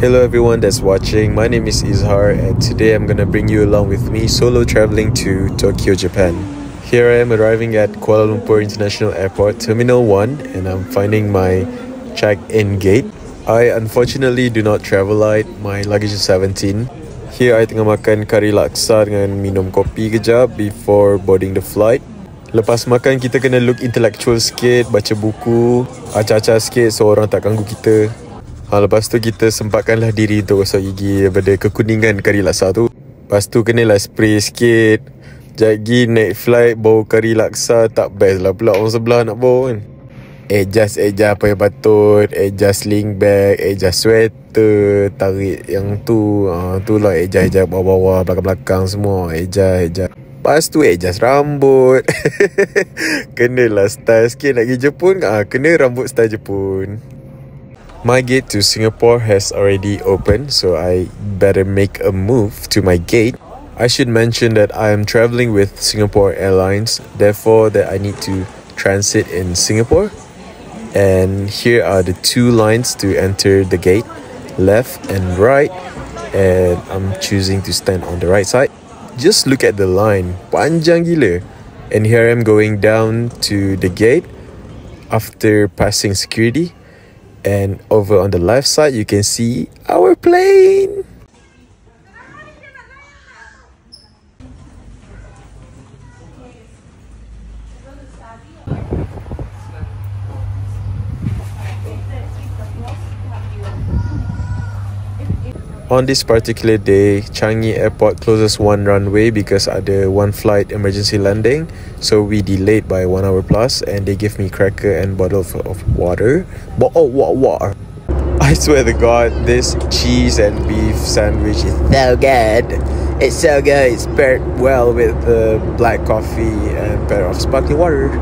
Hello everyone that's watching. My name is Izhar and today I'm gonna bring you along with me solo traveling to Tokyo, Japan. Here I am arriving at Kuala Lumpur International Airport, Terminal 1 and I'm finding my check-in gate. I unfortunately do not travel light. My luggage is 17. Here I tengah makan kari laksa dengan minum kopi kejap before boarding the flight. Lepas makan kita kena look intellectual sikit, baca buku, acah-acah sikit so orang tak ganggu kita. Ha, lepas tu kita sempatkanlah diri untuk gosok gigi daripada kekuningan kari laksa tu. Lepas tu kenalah spray sikit. Jagi naik flight bau kari laksa tak best lah pula. Orang sebelah nak bau kan. Adjust adjust apa yang patut. Adjust sling bag Adjust sweater Tarik yang tu. Uh, Tu lah adjust adjust bawah-bawah Belakang-belakang semua. Adjust adjust. Lepas tu adjust rambut. Kenalah style sikit. Nak pergi Jepun uh, Kena rambut style Jepun My gate to Singapore has already opened So I better make a move to my gate. I should mention that I am travelling with Singapore Airlines Therefore that I need to transit in Singapore. And here are the two lines to enter the gate left and right and I'm choosing to stand on the right side. Just look at the line panjang gila. And here I'm going down to the gate after passing security and over on the left side you can see our plane On this particular day, Changi Airport closes one runway because ada one flight emergency landing. So we delayed by one hour plus and they give me cracker and bottle of, of water. Bottle of oh, water. I swear to God, this cheese and beef sandwich is so good. It's so good. It's paired well with the black coffee and pair of sparkling water.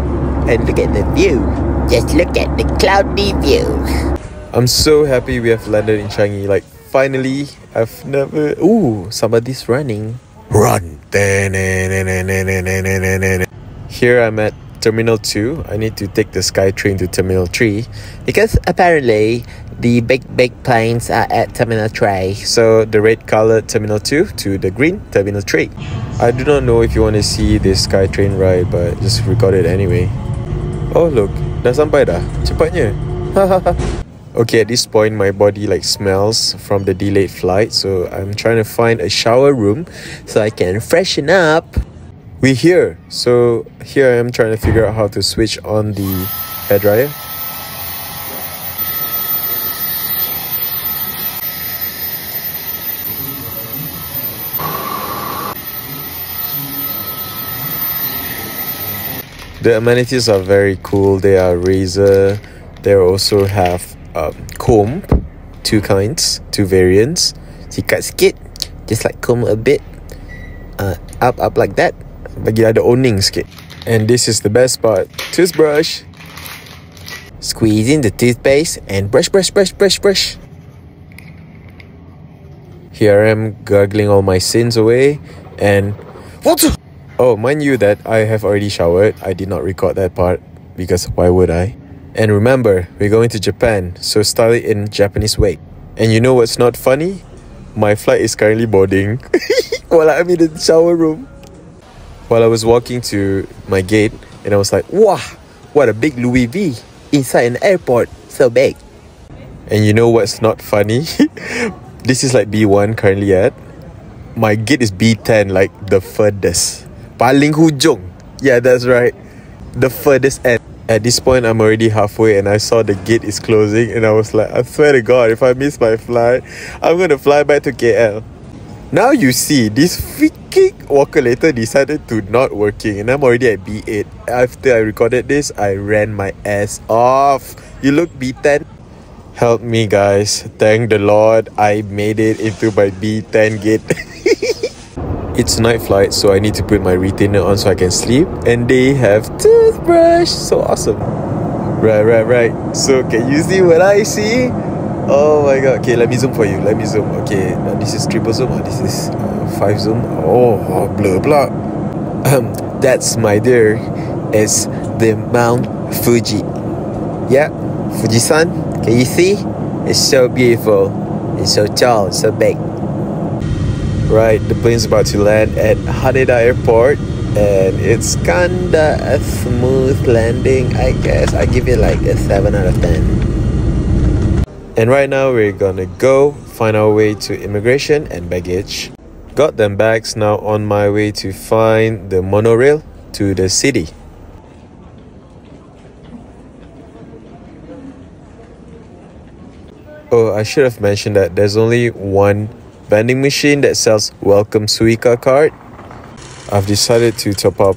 And look at the view. Just look at the cloudy view. I'm so happy we have landed in Changi. Like finally, I've never. Ooh, somebody's running. Run! Here I'm at Terminal 2. I need to take the SkyTrain to Terminal 3 because apparently the big, big planes are at Terminal 3. So the red color Terminal 2 to the green Terminal 3. I do not know if you want to see this SkyTrain ride, but just record it anyway. Oh, look, dah sampai dah. Cepatnya. okay at this point my body like smells from the delayed flight so i'm trying to find a shower room so i can freshen up we're here so here i am trying to figure out how to switch on the hair dryer The amenities are very cool. They are razor. They also have um, comb two kinds two variants. Sikat sikit just like comb a bit uh, up up like that. Bagi ada owning sikit. And this is the best part toothbrush. Squeeze in the toothpaste and brush brush brush brush brush. Here I am gargling all my sins away and what? Oh mind you that I have already showered. I did not record that part because why would I and remember, we're going to Japan, so style it in Japanese way. And you know what's not funny? My flight is currently boarding while I'm in the shower room. While I was walking to my gate, and I was like, wow, what a big Louis V inside an airport, so big. And you know what's not funny? this is like B1 currently at. My gate is B10, like the furthest. Paling hujung. Yeah, that's right. The furthest end. At this point, I'm already halfway and I saw the gate is closing and I was like, I swear to God, if I miss my flight, I'm to fly back to KL. Now you see, this freaking walker later decided to not working and I'm already at B8. After I recorded this, I ran my ass off. You look B10? Help me guys. Thank the Lord I made it into my B10 gate. It's night flight, so I need to put my retainer on so I can sleep. And they have toothbrush. So awesome. Right, right, right. So can you see what I see? Oh my god. Okay, let me zoom for you. Let me zoom. Okay, now this is triple zoom. Oh, this is uh, five zoom. Oh, oh blah blah. Um, that's my dear. It's the Mount Fuji. Yeah, Fujisan. Can you see? It's so beautiful. It's so tall, It's so big. Right, the plane's about to land at Haneda Airport and it's kinda a smooth landing, I guess. I give it like a 7 out of 10. And right now we're gonna go find our way to immigration and baggage. Got them bags now on my way to find the monorail to the city. Oh, I should have mentioned that there's only one vending machine that sells Welcome Suica card. I've decided to top up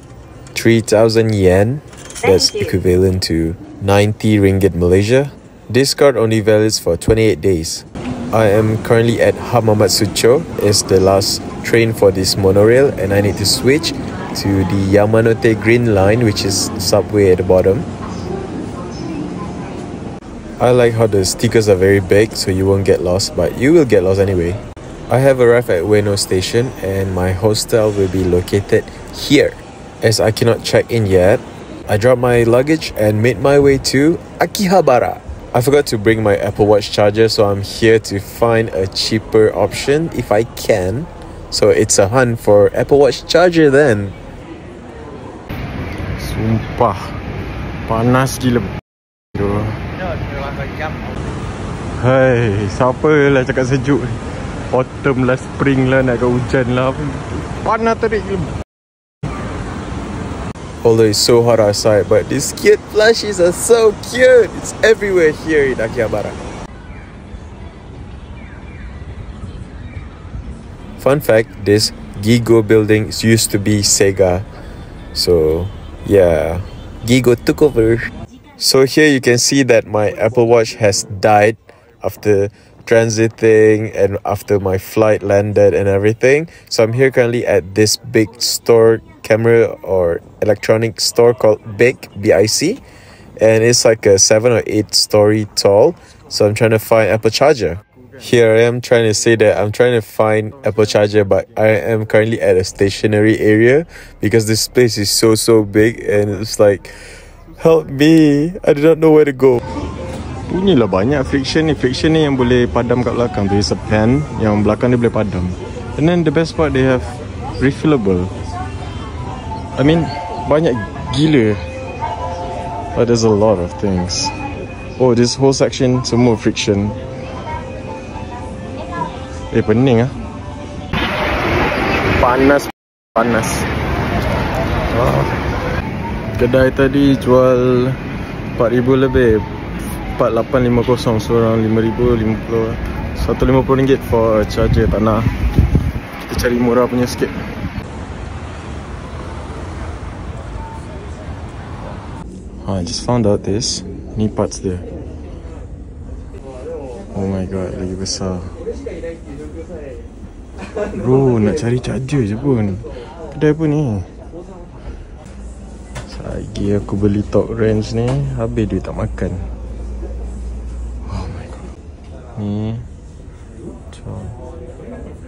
3000 yen. That's equivalent to 90 ringgit Malaysia. This card only values for 28 days. I am currently at Hamamatsucho. It's the last train for this monorail and I need to switch to the Yamanote Green Line which is subway at the bottom. I like how the stickers are very big so you won't get lost but you will get lost anyway. I have arrived at Ueno station and my hostel will be located here. As I cannot check in yet, I dropped my luggage and made my way to Akihabara. I forgot to bring my Apple Watch charger so I'm here to find a cheaper option if I can. So it's a hunt for Apple Watch charger then. Sumpah Panas gila Hai, siapa lah cakap sejuk ni? Autumn lah, spring lah, nak ke hujan lah Panas tadi gila Although it's so hot outside, but these kid plushies are so cute. It's everywhere here in Akihabara. Fun fact, this Gigo building used to be Sega. So, yeah, Gigo took over. So here you can see that my Apple Watch has died after transiting and after my flight landed and everything. So I'm here currently at this big store camera or electronic store called big B-I-C. And it's like a 7 or 8 story tall. So I'm trying to find Apple Charger. Here I am trying to say that I'm trying to find Apple Charger but I am currently at a stationary area because this place is so so big and it's like help me I do not know where to go Bunyilah banyak friction ni. Friction ni yang boleh padam kat belakang. Tu It's a pen Yang belakang dia boleh padam. And then the best part They have refillable. I mean Banyak gila. But there's a lot of things. Oh this whole section Semua friction. Eh pening ah. Panas Panas. Oh. Kedai tadi jual 4000 lebih 4850 seorang 5050 150 ringgit for a charger tak nak kita cari murah punya sikit. Ha, I just found out this. Ni parts dia. Oh my god lagi besar. Bro nak cari charger je pun. Kedai apa ni? Lagi aku beli top range ni Habis duit tak makan ni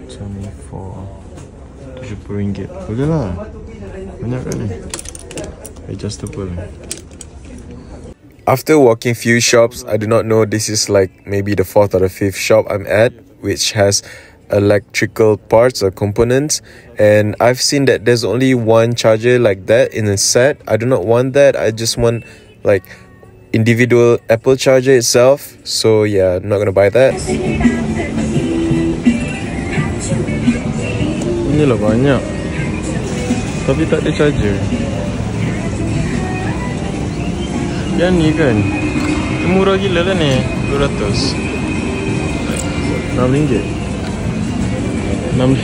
macam ni for RM70 boleh lah banyak kali adjustable After walking few shops, I do not know this is like maybe the fourth or the fifth shop I'm at, which has electrical parts or components. And I've seen that there's only one charger like that in a set. I do not want that. I just want like individual Apple charger itself. So yeah, I'm not gonna buy that. Ini lah banyak. Tapi tak ada charger. Yang ni kan. Murah gila lah ni. 200. RM6. RM6.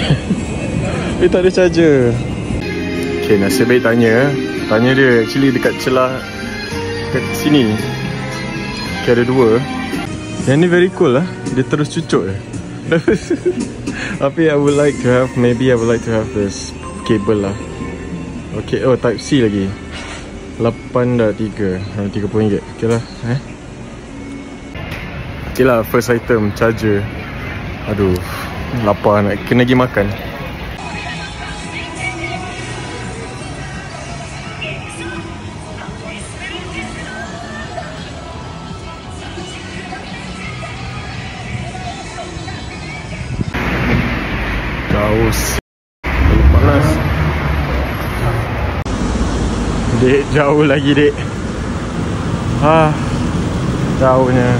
Dia tak ada charger. Okay, nasib baik tanya. Tanya dia actually dekat celah kat sini. Ada dua. Yang ni very cool lah. Dia terus cucuk je Tapi I would like to have Maybe I would like to have this Cable lah. Okay oh type C lagi. 8.3 30 ringgit. Okay lah eh. Okay lah first item Charger. Aduh Lapar nak kena pergi makan Dek jauh lagi dek. Ah Jauhnya.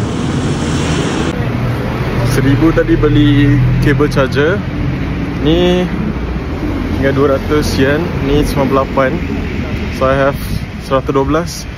Seribu tadi beli cable charger. Ni Tinggal 200 yen Ni 98 So I have 112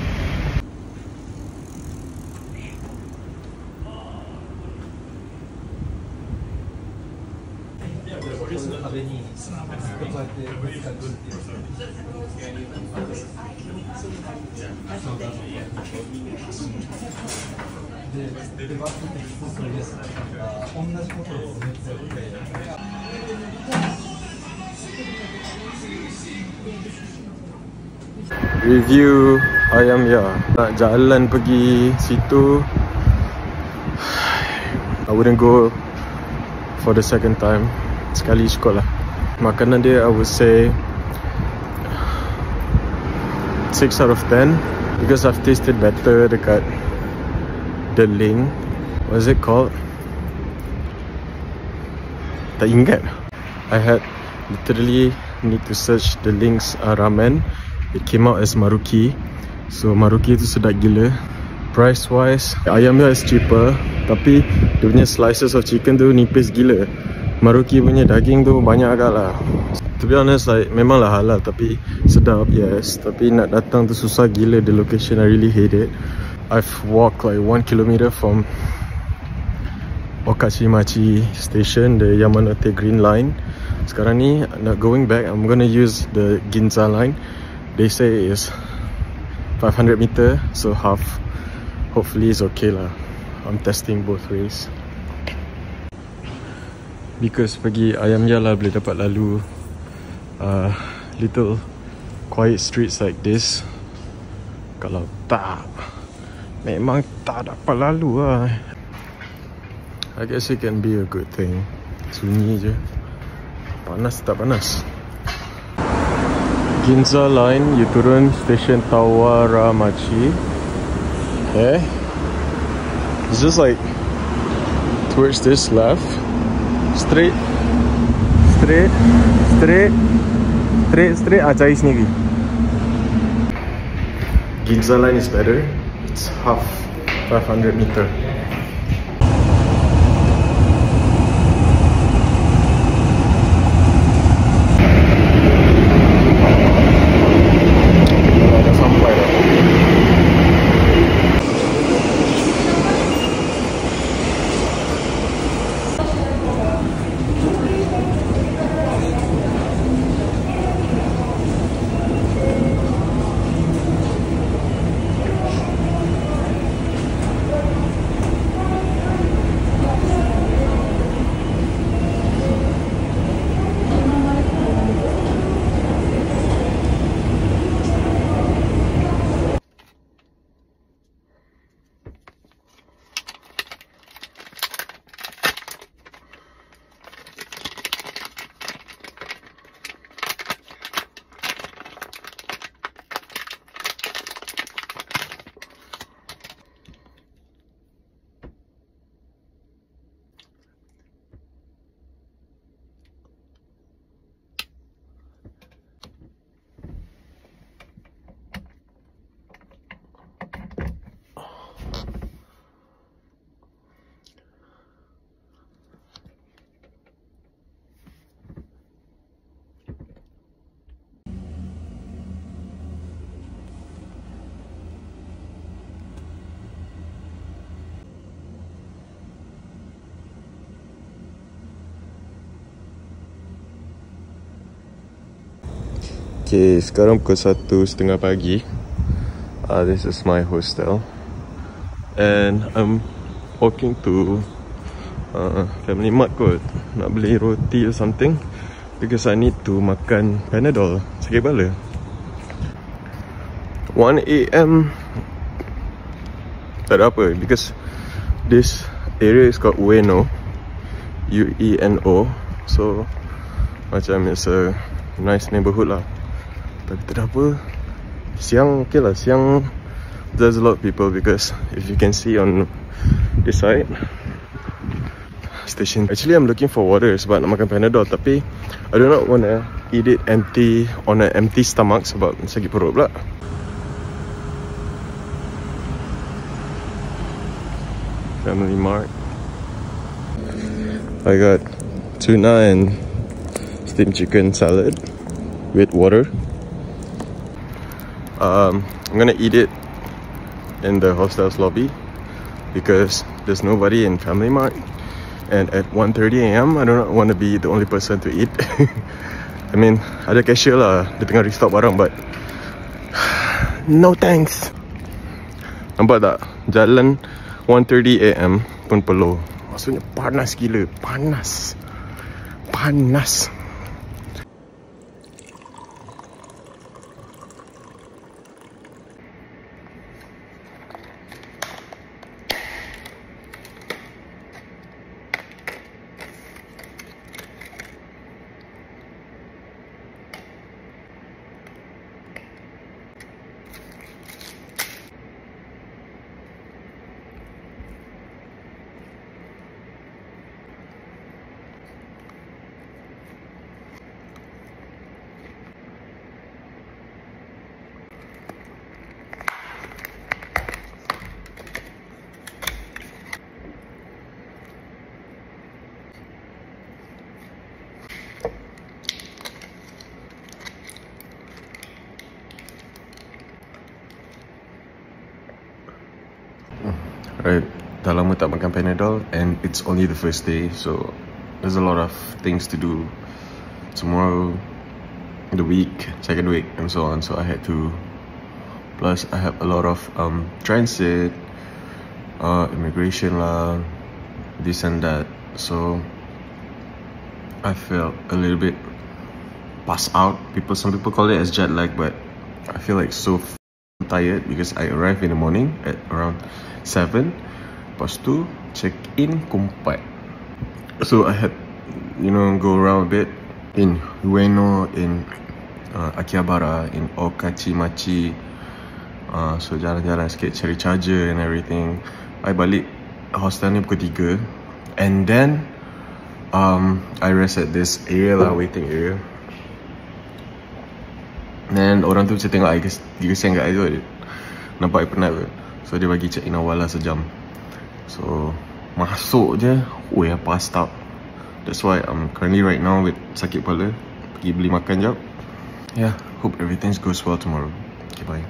Review ayam ya. Nak jalan pergi situ. I wouldn't go For the second time. Sekali cukup lah. Makanan dia I would say 6 out of 10 Because I've tasted better dekat The Ling What is it called? Tak ingat I had literally need to search the links uh, ramen. It came out as Maruki. So Maruki tu sedap gila. Price wise Ayam dia is cheaper. Tapi Dia punya slices of chicken tu nipis gila Maruki punya daging tu banyak agak lah To be honest like Memang lah halal Tapi Sedap yes. Tapi nak datang tu susah gila The location I really hate it. I've walked like 1 kilometer from Okachimachi station The Yamanote Green Line. Sekarang ni Nak going back I'm gonna use the Ginza line. They say is 500 meter So half Hopefully it's okay lah. I'm testing both ways Because pergi ayam lah boleh dapat lalu uh, Little quiet streets like this. Kalau tak Memang tak dapat lalu lah. I guess it can be a good thing. Sunyi je. Panas tak panas? Ginza line You turun stesen Tawaramachi. Okay It's just like Towards this left straight. Straight. Straight. Straight straight. Ah cari sendiri. Ginza line is better. It's half 500 meter Okay, sekarang pukul satu setengah pagi. Uh, This is my hostel. And I'm walking to uh, Family Mart kot. Nak beli roti or something Because I need to makan Panadol. Sakit kepala. 1am Tak ada apa Because This area is called Ueno. U-E-N-O So Macam it's a Nice neighborhood lah tapi tak apa Siang okay lah Siang There's a lot of people because If you can see on This side station. Actually, I'm looking for water sebab nak makan Panadol tapi I do not want to eat it empty on an empty stomach sebab sakit perut pula. Family Mart. I got tuna and steamed chicken salad with water. Um, I'm gonna eat it in the hostel's lobby because there's nobody in Family Mart. And at 1.30 a.m, I do not want to be the only person to eat. I mean, ada cashier lah, dia tengah restock barang but no thanks. Nampak tak? Jalan 1.30 am pun peluh Maksudnya panas gila Panas Panas Right, dah lama tak makan Panadol and it's only the first day so there's a lot of things to do. Tomorrow, the week, second week and so on. So I had to plus I have a lot of um, transit, uh, immigration lah, this and that. So I felt a little bit pass out. People, some people call it as jet lag, but I feel like so tired because I arrived in the morning at around 7 Lepas tu check in pukul 4 So I had you know go around a bit in Ueno in uh, Akihabara in Okachimachi. Uh, So jalan-jalan sikit cari charger and everything. I balik hostel ni pukul 3 And then um, I rest at this area lah waiting area. Then orang tu macam tengok I kesian kat I tu Nampak I penat ke So dia bagi check in awal lah sejam. So Masuk je Ui I passed out That's why I'm currently right now with sakit kepala. Pergi beli makan jap. Yeah Hope everything goes well tomorrow. Okay bye